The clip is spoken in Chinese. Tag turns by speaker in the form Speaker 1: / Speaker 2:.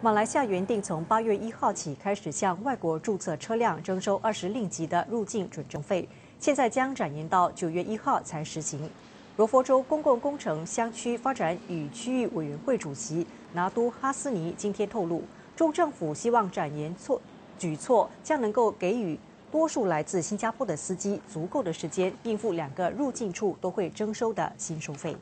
Speaker 1: 马来西亚原定从八月一号起开始向外国注册车辆征收二十令吉的入境准证费，现在将展延到九月一号才实行。罗佛州公共工程乡区发展与区域委员会主席拿督哈斯尼今天透露，州政府希望展延措举措将能够给予多数来自新加坡的司机足够的时间应付两个入境处都会征收的新收费。